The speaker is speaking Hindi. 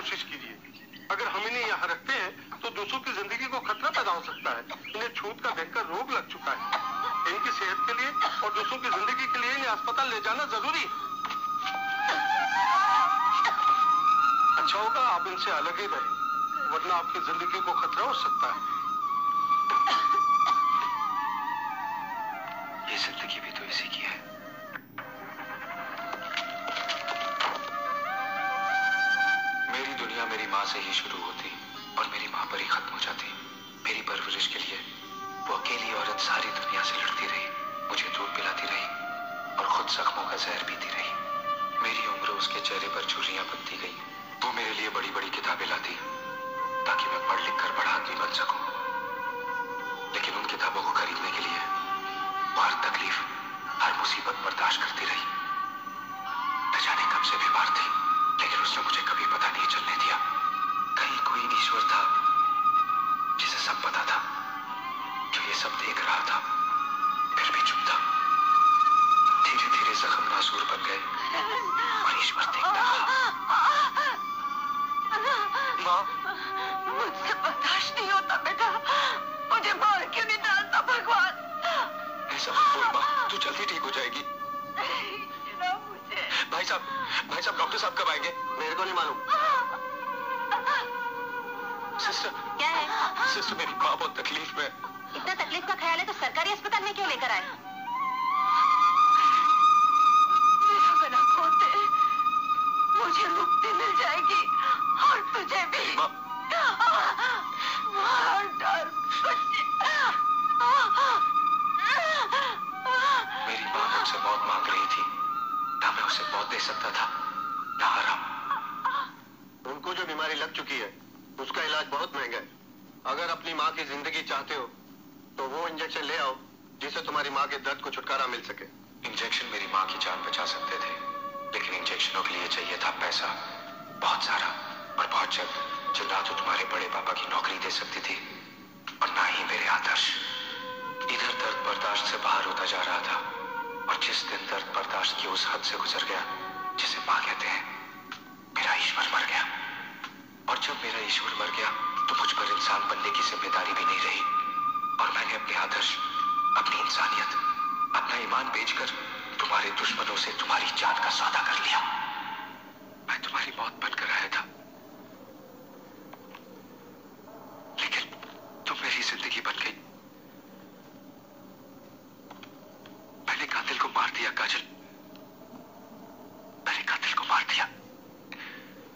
कोशिश कीजिए। अगर हम इन्हें यहाँ रखते हैं तो दूसरों की ज़िंदगी को खतरा पैदा हो सकता है। इन्हें छूत का भयंकर रोग लग चुका है। इनकी सेहत के लिए और दूसरों की ज़िंदगी के लिए इन्हें अस्पताल ले जाना ज़रूरी अच्छा होगा आप इनसे अलग ही रहें, वरना आपकी ज़िंदगी को खतरा हो सकता है। ये ज़िंदगी भी तो इसी की है। दुनिया मेरी माँ से ही शुरू होती और मेरी माँ पर ही खत्म हो जाती। मेरी परवरिश के लिए वो अकेली औरत सारी दुनिया से लड़ती रही, मुझे दूध पिलाती रही और खुद जख्मों का जहर पीती रही। मेरी उम्र उसके चेहरे पर छुरियाँ बनती गई। वो मेरे लिए बड़ी बड़ी किताबें लाती, ताकि मैं पढ़ लिख कर बड़ा आदमी बन सकूँ। लेकिन उन किताबों को खरीदने के लिए हर तकलीफ़ हर मुसीबत बर्दाश्त करती रही। न जाने कब से बीमार थी। लेकिन उसने मुझे कभी पता नहीं चलने दिया। कहीं कोई ईश्वर था जिसे सब पता था जो ये सब देख रहा था फिर भी चुप था। धीरे धीरे जख्म नासूर बन गए और ईश्वर देखता रहा माँ? मुझसे बर्दाश्त नहीं होता बेटा। मुझे मार क्यों नहीं डालता भगवान? ऐसा मत बोल माँ तू जल्दी ठीक हो जाएगी। भाई साहब भाई साहब डॉक्टर साहब कब आएँगे? मेरे को नहीं मालूम। सिस्टर क्या है? सिस्टर मेरी माँ बहुत तकलीफ़ में। इतना तकलीफ़ का ख्याल है तो सरकारी अस्पताल में क्यों लेकर आए? मुझे मुक्ति मिल जाएगी और तुझे भी। मार उसे मौत दे सकता था। ना आराम। उनको जो बीमारी लग चुकी है, उसका इलाज बहुत महँगा है। अगर अपनी माँ की ज़िंदगी चाहते हो तो वो इंजेक्शन ले आओ, जिससे तुम्हारी माँ के दर्द को छुटकारा मिल सके। इंजेक्शन मेरी माँ की जान बचा सकते थे, लेकिन इंजेक्शनों के लिए चाहिए था पैसा। बहुत सारा, और बहुत जल्द जो ना तो तुम्हारे बड़े पापा की नौकरी दे सकती थी, और ना ही मेरे आदर्श। इधर दर्द बर्दाश्त से बाहर होता जा रहा था, और जिस दिन दर्द बर्दाश्त की उस हद से गुजर गया, जिसे माँ कहते हैं, मेरा ईश्वर मर गया। और जब मेरा ईश्वर मर गया तो मुझ पर इंसान बनने की ज़िम्मेदारी भी नहीं रही। और मैंने अपने आदर्श, अपनी इंसानियत, अपना ईमान बेचकर तुम्हारे दुश्मनों से तुम्हारी जान का सौदा कर लिया।